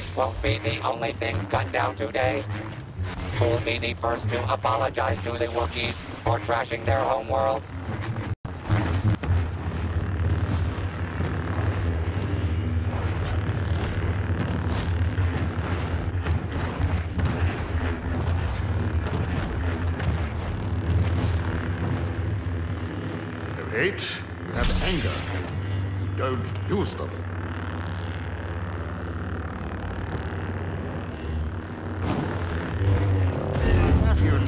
These won't be the only things cut down today. Who'll be the first to apologize to the Wookiees for trashing their homeworld? You have anger. You don't use them.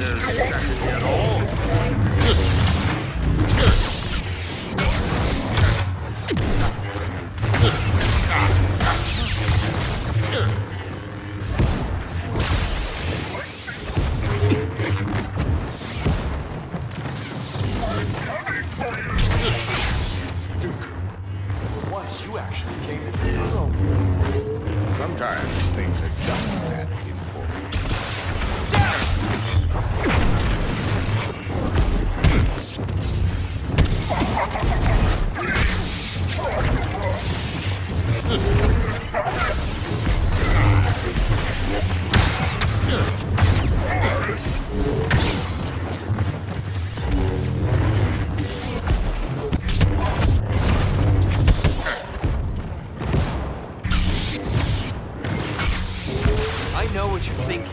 No strategy at all? Know what you're thinking.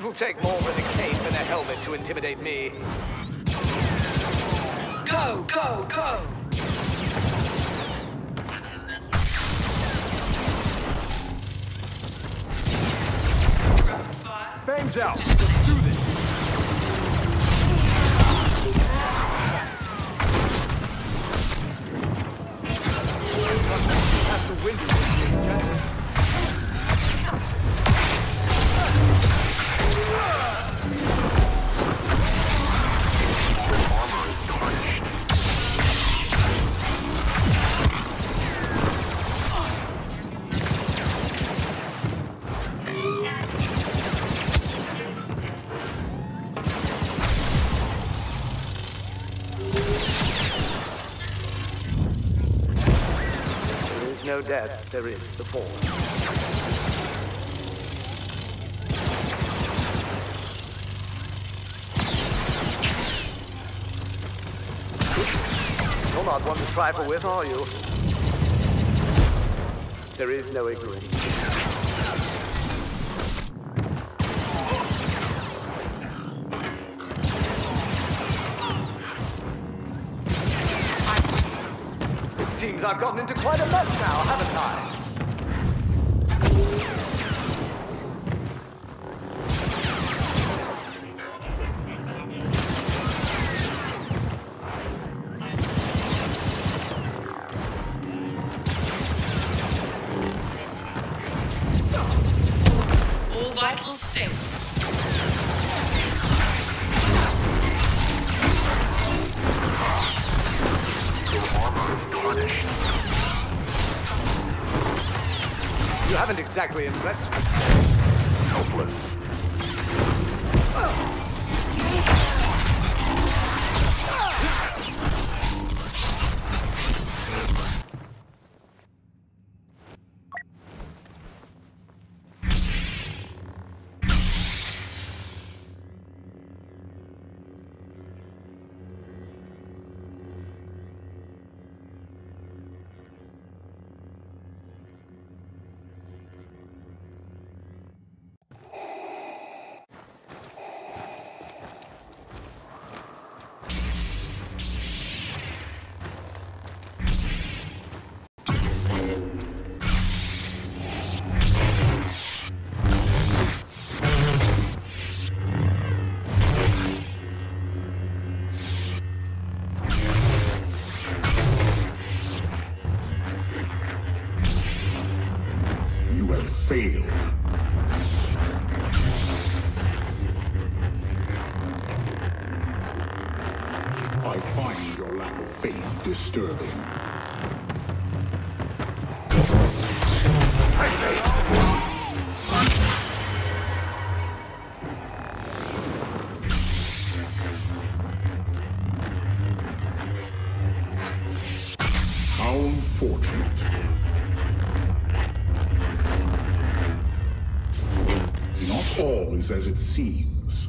It'll take more than a cape and a helmet to intimidate me. Go, go, go! Rapid fire. Fangs out! Let's do this! Past the window, no death, there is the fall. You're not one to trifle with, are you? There is no ignorance. I've gotten into quite a mess now, haven't I? All vital stable. You haven't exactly impressed me. Helpless. Oh. Failed. I find your lack of faith disturbing. Not all is as it seems.